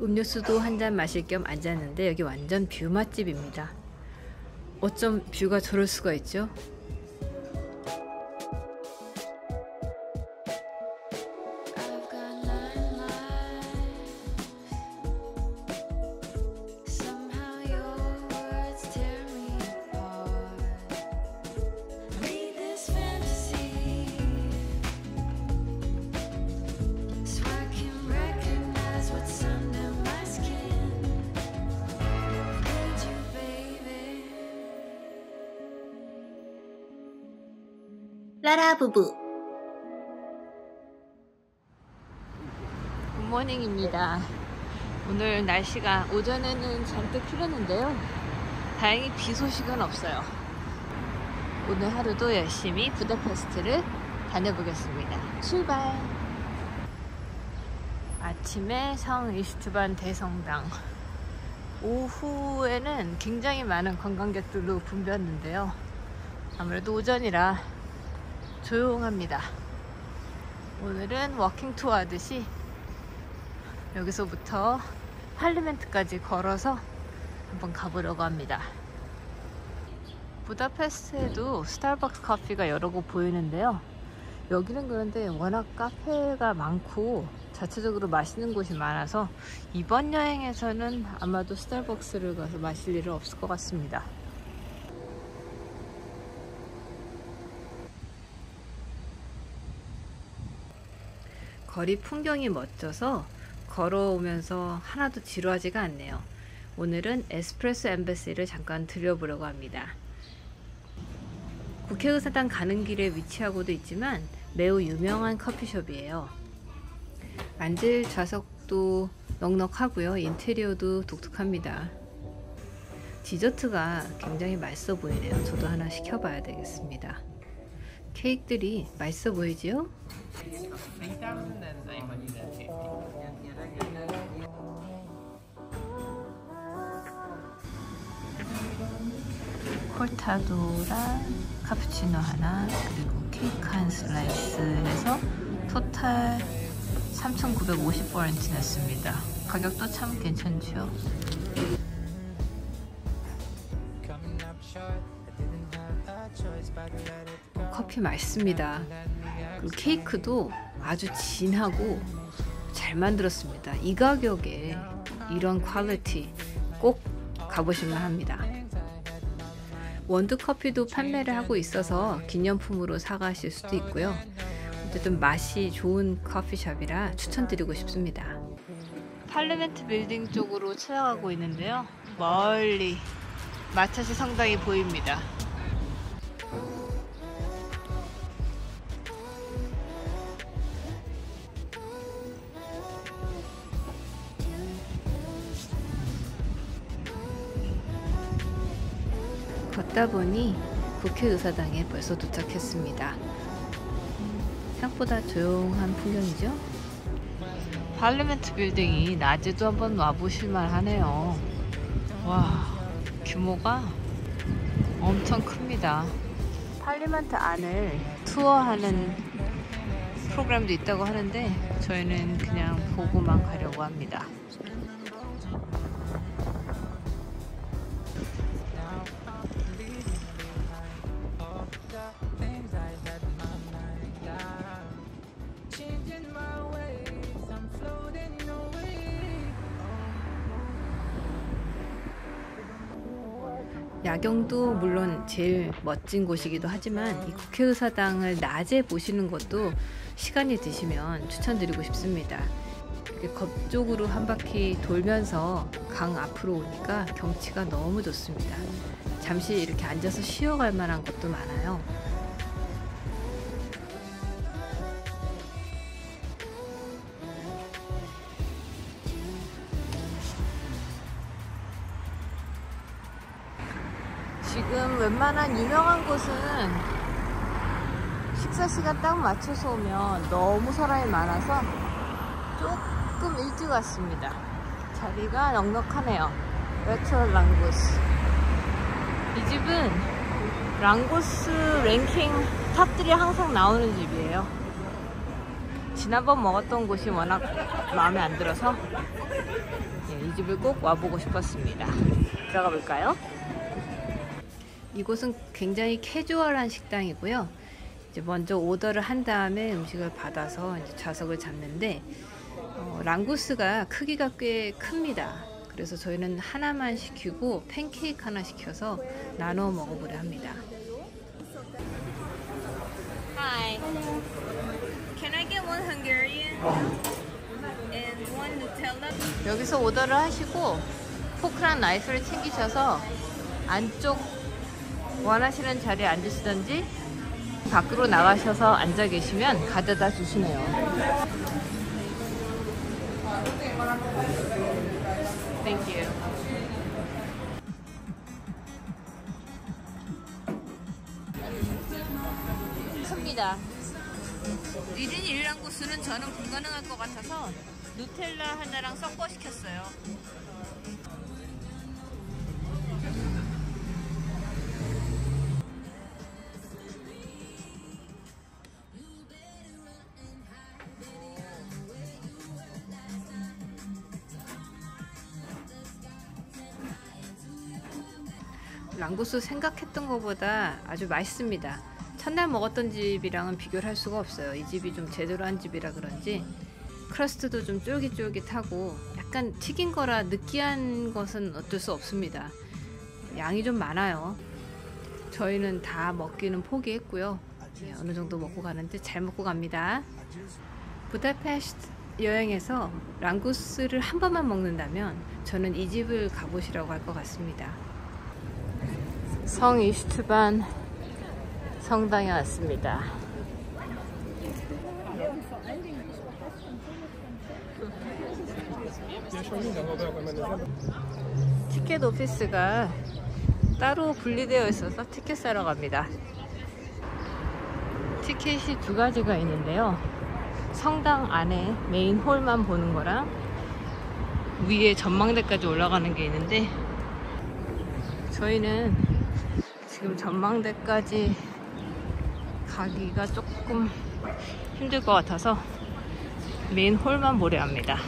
음료수도 한 잔 마실 겸 앉았는데 여기 완전 뷰 맛집입니다. 어쩜 뷰가 저럴 수가 있죠? Good morning입니다. 오늘 날씨가 오전에는 잔뜩 흐렸는데요. 다행히 비 소식은 없어요. 오늘 하루도 열심히 부다페스트를 다녀보겠습니다. 출발! 아침에 성 이스트반 대성당. 오후에는 굉장히 많은 관광객들로 붐볐는데요. 아무래도 오전이라 조용합니다. 오늘은 walking tour 하듯이 여기서부터 Parliament까지 걸어서 한번 가보려고 합니다. 부다페스트에도 스타벅스 커피가 여러 곳 보이는데요. 여기는 그런데 워낙 카페가 많고 자체적으로 맛있는 곳이 많아서 이번 여행에서는 아마도 스타벅스를 가서 마실 일은 없을 것 같습니다. 거리 풍경이 멋져서 걸어오면서 하나도 지루하지가 않네요. 오늘은 에스프레소 엠베시를 잠깐 들려보려고 합니다. 국회의사당 가는 길에 위치하고도 있지만 매우 유명한 커피숍이에요. 앉을 좌석도 넉넉하고요. 인테리어도 독특합니다. 디저트가 굉장히 맛있어 보이네요. 저도 하나 시켜봐야 되겠습니다. 케이크들이 맛있어 보이지요? 콜타도랑 카푸치노 하나 그리고 케이크 한 슬라이스 해서 토탈 3,950포인트 냈습니다. 가격도 참 괜찮죠? 커피 맛있습니다. 그리고 케이크도 아주 진하고 잘 만들었습니다. 이 가격에 이런 quality 꼭 가보실만 합니다. 원두 커피도 판매를 하고 있어서 기념품으로 사가실 수도 있고요. 어쨌든 맛이 좋은 커피숍이라 추천드리고 싶습니다. Parliament 빌딩 쪽으로 찾아가고 있는데요. 멀리 마차시 성당이 보입니다. 걷다 보니 국회의사당에 벌써 도착했습니다. 생각보다 조용한 풍경이죠? 팔리멘트 빌딩이 낮에도 한번 와보실만 하네요. 와, 규모가 엄청 큽니다. 팔리멘트 안을 투어하는 프로그램도 있다고 하는데 저희는 그냥 보고만 가려고 합니다. 야경도 물론 제일 멋진 곳이기도 하지만 이 국회의사당을 낮에 보시는 것도 시간이 되시면 추천드리고 싶습니다. 겁쪽으로 한 바퀴 돌면서 강 앞으로 오니까 경치가 너무 좋습니다. 잠시 이렇게 앉아서 쉬어갈 만한 것도 많아요. 만한 유명한 곳은 식사 시간 딱 맞춰서 오면 너무 사람이 많아서 조금 일찍 왔습니다. 자리가 넉넉하네요. 레트럴 랑고스. 이 집은 랑고스 랭킹 탑들이 항상 나오는 집이에요. 지난번 먹었던 곳이 워낙 마음에 안 들어서 예, 이 집을 꼭 와보고 싶었습니다. 들어가 볼까요? 이곳은 굉장히 캐주얼한 식당이고요. 이제 먼저 오더를 한 다음에 음식을 받아서 이제 좌석을 잡는데 어, 랑구스가 크기가 꽤 큽니다. 그래서 저희는 하나만 시키고 팬케이크 하나 시켜서 나눠 먹어보려 합니다. Hi. Can I get one Hungarian and one Nutella? 여기서 오더를 하시고 포크랑 나이프를 챙기셔서 안쪽 원하시는 자리에 앉으시던지 밖으로 나가셔서 앉아 계시면 가져다 주시네요. Thank you. 큽니다. 1인 1랑 코스는 저는 불가능할 것 같아서 누텔라 하나랑 섞어 시켰어요. 랑구스 생각했던 것보다 아주 맛있습니다. 첫날 먹었던 집이랑은 비교를 할 수가 없어요. 이 집이 좀 제대로 한 집이라 그런지 크러스트도 좀 쫄깃쫄깃하고 약간 튀긴 거라 느끼한 것은 어쩔 수 없습니다. 양이 좀 많아요. 저희는 다 먹기는 포기했고요. 예, 어느 정도 먹고 가는데 잘 먹고 갑니다. 부다페스트 여행에서 랑구스를 한 번만 먹는다면 저는 이 집을 가보시라고 할 것 같습니다. 성 이슈트반 성당에 왔습니다. 티켓 오피스가 따로 분리되어 있어서 티켓 사러 갑니다. 티켓이 두 가지가 있는데요. 성당 안에 메인 홀만 보는 거랑 위에 전망대까지 올라가는 게 있는데 저희는 지금 전망대까지 가기가 조금 힘들 것 같아서 메인 홀만 보려 합니다.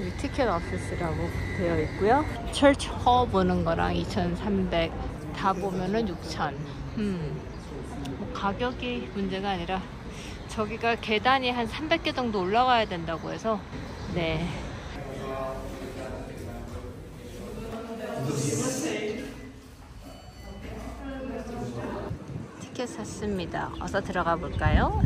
여기 ticket office라고 되어 있고요. church hall 보는 거랑 2,300, 다 보면은 6,000. 음, 뭐 가격이 문제가 아니라 저기가 계단이 한 300개 정도 올라가야 된다고 해서 네. 샀습니다. 어서 들어가 볼까요?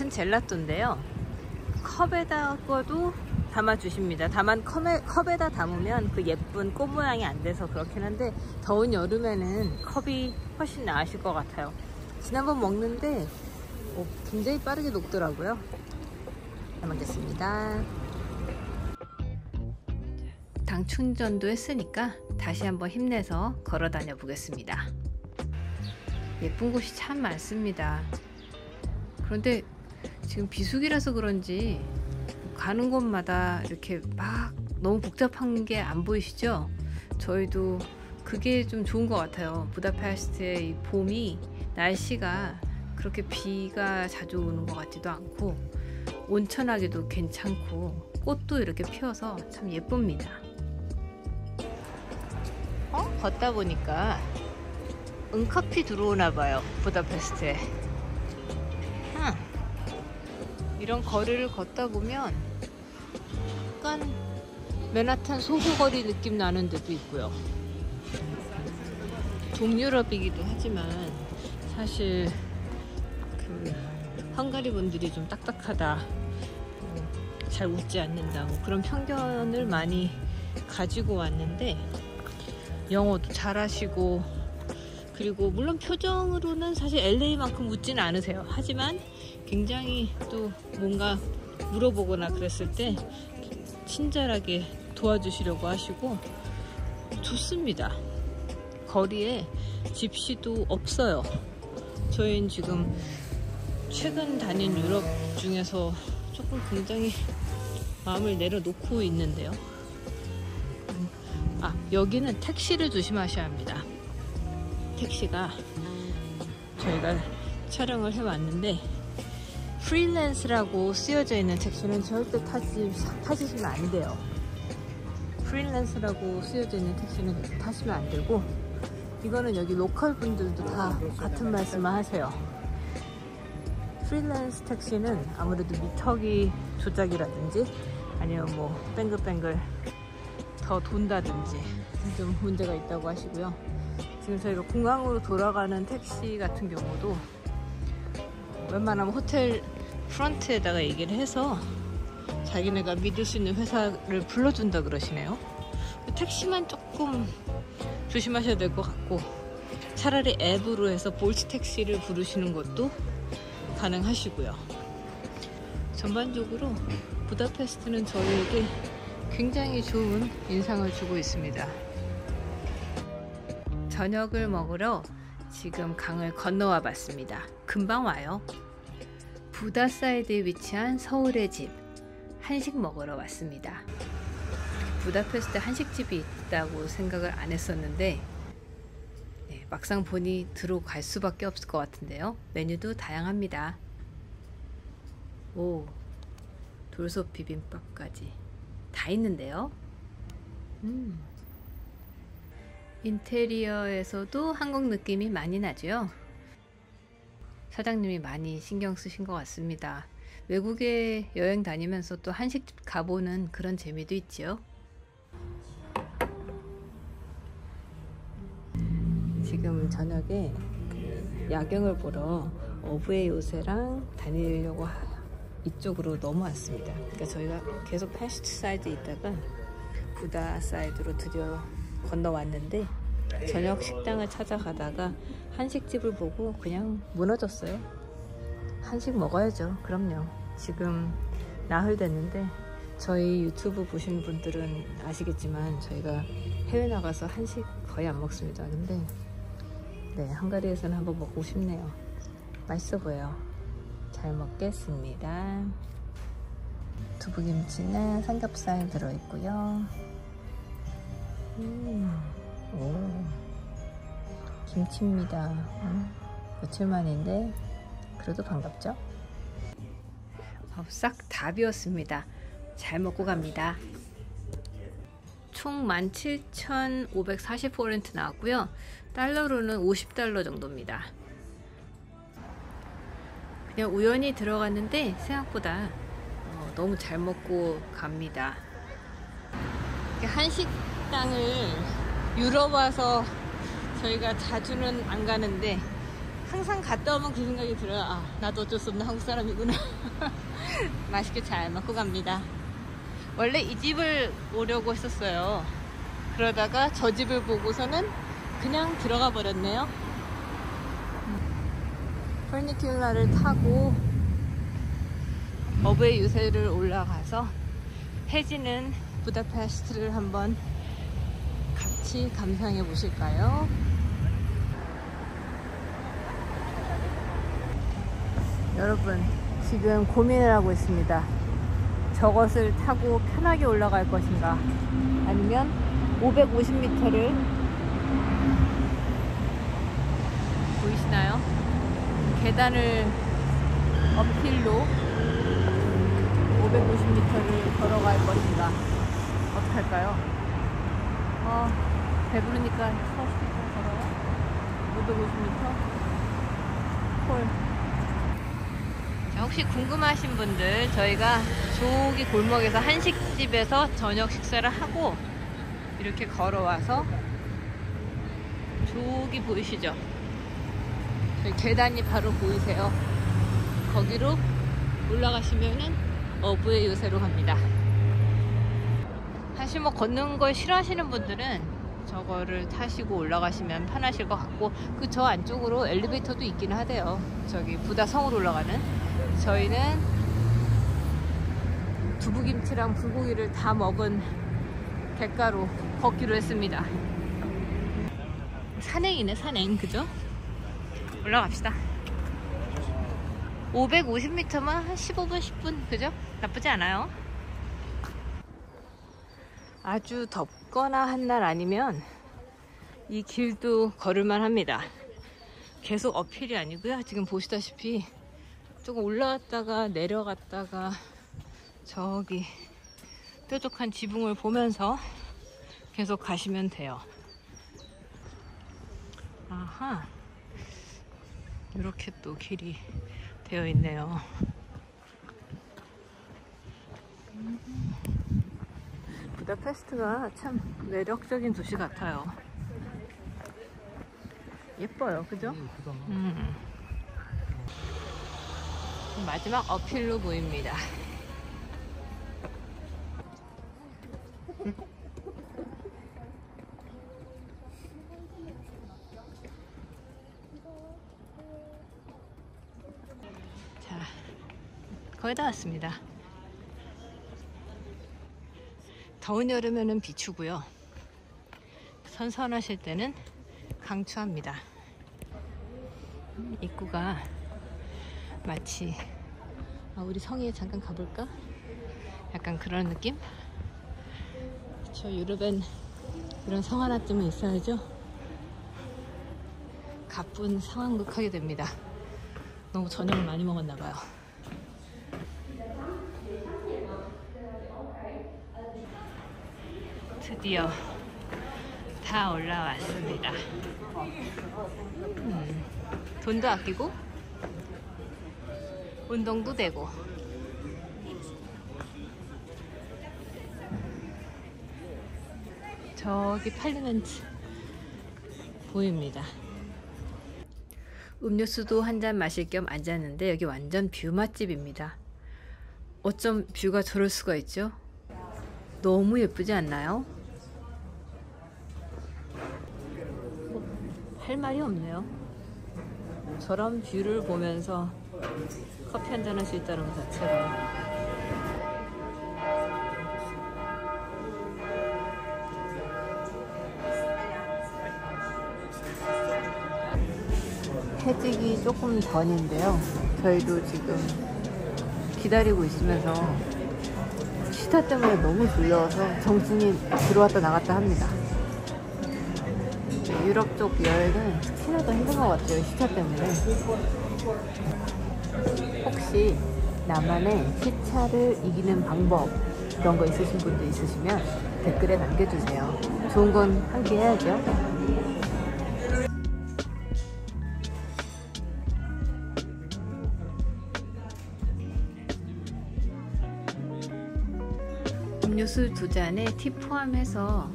같은 젤라또인데요. 컵에다가도 담아 주십니다. 다만 컵에, 컵에다 담으면 그 예쁜 꽃 모양이 안 돼서 그렇긴 한데 더운 여름에는 컵이 훨씬 나으실 것 같아요. 지난번 먹는데 어, 굉장히 빠르게 녹더라고요. 잘 먹겠습니다. 당 충전도 했으니까 다시 한번 힘내서 걸어 다녀 보겠습니다. 예쁜 곳이 참 많습니다. 그런데 지금 비수기라서 그런지 가는 곳마다 이렇게 막 너무 복잡한 게 안 보이시죠? 저희도 그게 좀 좋은 것 같아요. 부다페스트의 이 봄이 날씨가 그렇게 비가 자주 오는 것 같지도 않고 온천하기도 괜찮고 꽃도 이렇게 피어서 참 예쁩니다. 어? 걷다 보니까 은커피 들어오나 봐요. 부다페스트에. 이런 거리를 걷다 보면 약간 맨하탄 소호거리 느낌 나는 데도 있고요. 동유럽이기도 하지만 사실 그 헝가리 분들이 좀 딱딱하다, 뭐잘 웃지 않는다, 뭐 그런 편견을 많이 가지고 왔는데 영어도 잘하시고 그리고 물론 표정으로는 사실 LA만큼 웃지는 않으세요. 하지만 굉장히 또 뭔가 물어보거나 그랬을 때 친절하게 도와주시려고 하시고 좋습니다. 거리에 집시도 없어요. 저희는 지금 최근 다닌 유럽 중에서 조금 굉장히 마음을 내려놓고 있는데요. 아, 여기는 택시를 조심하셔야 합니다. 택시가 저희가 촬영을 해왔는데 freelance라고 쓰여져 있는 택시는 절대 타시, 타시면 안 돼요. freelance라고 쓰여져 있는 택시는 타시면 안 되고 이거는 여기 로컬 분들도 다 같은 말씀을 하세요. 프리랜스 택시는 아무래도 미터기 조작이라든지 아니면 뭐 뱅글뱅글 더 돈다든지 좀 문제가 있다고 하시고요. 지금 저희가 공항으로 돌아가는 택시 같은 경우도 웬만하면 호텔 프런트에다가 얘기를 해서 자기네가 믿을 수 있는 회사를 불러준다 그러시네요. 택시만 조금 조심하셔야 될 것 같고 차라리 앱으로 해서 볼트 택시를 부르시는 것도 가능하시고요. 전반적으로 부다페스트는 저희에게 굉장히 좋은 인상을 주고 있습니다. 저녁을 먹으러 지금 강을 건너와 봤습니다. 금방 와요. 부다 사이드에 위치한 서울의 집 한식 먹으러 왔습니다. 부다페스트 한식집이 있다고 생각을 안 했었는데 네, 막상 보니 들어갈 수밖에 없을 것 같은데요. 메뉴도 다양합니다. 오, 돌솥 비빔밥까지 다 있는데요. 음. 인테리어에서도 한국 느낌이 많이 나죠. 사장님이 많이 신경 쓰신 것 같습니다. 외국에 여행 다니면서 또 한식집 가보는 그런 재미도 있지요. 지금 저녁에 그 야경을 보러 어부의 요새랑 다니려고 하- 이쪽으로 넘어왔습니다. 그러니까 저희가 계속 페스트 side에 있다가 부다 side로 드디어 건너왔는데 저녁 식당을 찾아가다가 한식집을 보고 그냥 무너졌어요. 한식 먹어야죠. 그럼요. 지금 나흘 됐는데 저희 유튜브 보신 분들은 아시겠지만 저희가 해외 나가서 한식 거의 안 먹습니다. 근데 네, 헝가리에서는 한번 먹고 싶네요. 맛있어 보여요. 잘 먹겠습니다. 두부김치는 삼겹살 들어있고요. 음, 오, 김치입니다. 음, 며칠 만인데 그래도 반갑죠? 싹다 비웠습니다. 잘 먹고 갑니다. 총 17,540포렌트 나왔고요. 달러로는 50달러 정도입니다. 그냥 우연히 들어갔는데 생각보다 어, 너무 잘 먹고 갑니다. 한식당을 유럽 와서 저희가 자주는 안 가는데 항상 갔다 오면 그 생각이 들어요. 아, 나도 어쩔 수 없는 한국 사람이구나. 맛있게 잘 먹고 갑니다. 원래 이 집을 오려고 했었어요. 그러다가 저 집을 보고서는 그냥 들어가 버렸네요. 퍼니큘라를 타고 어부의 유세를 올라가서 해지는 부다페스트를 한번 같이 감상해 보실까요? 여러분, 지금 고민을 하고 있습니다. 저것을 타고 편하게 올라갈 것인가? 아니면 550m를 보이시나요? 계단을 업힐로 550m를 걸어갈 것인가? 어떡할까요? 어, 배부르니까 40m 걸어요? 550m? 헐. 자, 혹시 궁금하신 분들, 저희가 저기 골목에서 한식집에서 저녁 식사를 하고 이렇게 걸어와서 저기 보이시죠? 저기 계단이 바로 보이세요? 거기로 올라가시면은 어부의 요새로 갑니다. 사실 뭐 걷는 걸 싫어하시는 분들은 저거를 타시고 올라가시면 편하실 것 같고 그 저 안쪽으로 엘리베이터도 있기는 하대요. 저기 부다성으로 올라가는 저희는 두부김치랑 불고기를 다 먹은 대가로 걷기로 했습니다. 산행이네 산행 그죠? 올라갑시다. 550m면 한 15분 10분 그죠? 나쁘지 않아요. 아주 덥거나 한 날 아니면 이 길도 걸을만 합니다. 계속 어필이 아니고요. 지금 보시다시피 조금 올라갔다가 내려갔다가 저기 뾰족한 지붕을 보면서 계속 가시면 돼요. 아하. 이렇게 또 길이 되어 있네요. 부다페스트가 참 매력적인 도시 같아요. 예뻐요, 그죠? 음. 마지막 어필로 보입니다. 자, 거의 다 왔습니다. 더운 여름에는 비추고요. 선선하실 때는 강추합니다. 입구가 마치 아, 우리 성에 잠깐 가볼까? 약간 그런 느낌? 저 유럽엔 이런 성 하나쯤은 있어야죠. 가쁜 상황극 하게 됩니다. 너무 저녁을 많이 먹었나 봐요. 드디어 다 올라왔습니다. 음, 돈도 아끼고 운동도 되고 저기 Parliament 보입니다. 음료수도 한 잔 마실 겸 앉았는데 여기 완전 view 맛집입니다. 어쩜 view가 저럴 수가 있죠? 너무 예쁘지 않나요? 할 말이 없네요. 저런 view를 보면서 커피 한잔 할 수 있다는 것 자체가 해 지기 조금 전인데요. 저희도 지금 기다리고 있으면서 시타 때문에 너무 졸려서 정신이 들어왔다 나갔다 합니다. 유럽 쪽 여행은 특히나 더 힘든 것 같아요. 시차 때문에. 혹시 나만의 시차를 이기는 방법 그런 거 있으신 분들 있으시면 댓글에 남겨주세요. 좋은 건 함께 해야죠. 음료수 두 잔에 팁 포함해서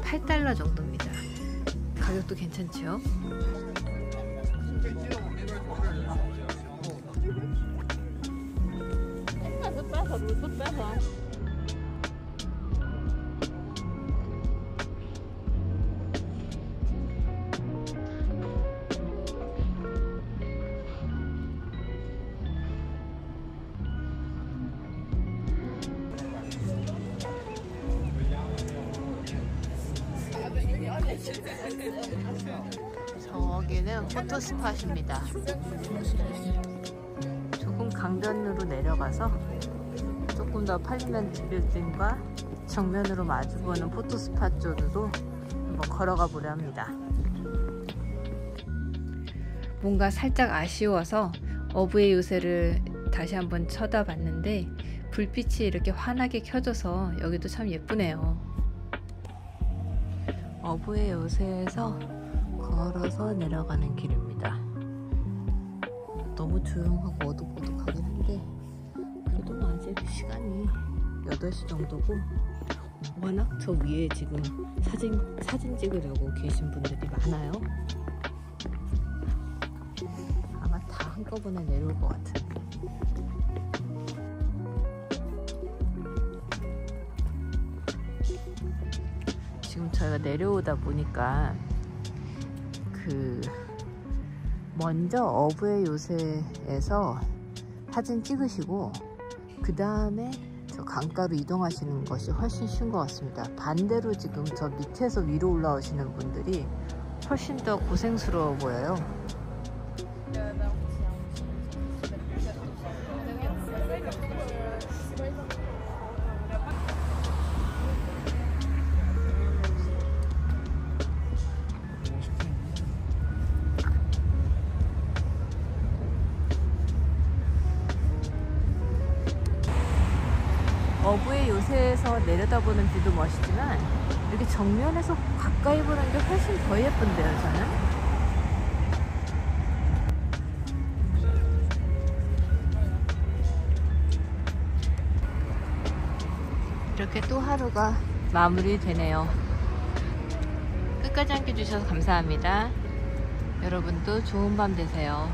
8달러 정도입니다. 가격도 괜찮죠? 포토 스팟입니다. 조금 강변으로 내려가서 조금 더 팔리멘트 빌딩과 정면으로 마주보는 포토 스팟 쪽으로 한번 걸어가 보려 합니다. 뭔가 살짝 아쉬워서 어부의 요새를 다시 한번 쳐다봤는데 불빛이 이렇게 환하게 켜져서 여기도 참 예쁘네요. 어부의 요새에서 걸어서 내려가는 길입니다. 너무 조용하고 어둑어둑하긴 한데 그래도 아직 시간이 8시 정도고 워낙 저 위에 지금 사진, 사진 찍으려고 계신 분들이 많아요. 아마 다 한꺼번에 내려올 것 같은. 지금 저희가 내려오다 보니까 그 먼저 어부의 요새에서 사진 찍으시고 그 다음에 저 강가로 이동하시는 것이 훨씬 쉬운 것 같습니다. 반대로 지금 저 밑에서 위로 올라오시는 분들이 훨씬 더 고생스러워 보여요. 내려다보는 뷰도 멋있지만 이렇게 정면에서 가까이 보는 게 훨씬 더 예쁜데요, 저는. 이렇게 또 하루가 마무리되네요. 끝까지 함께 해주셔서 감사합니다. 여러분도 좋은 밤 되세요.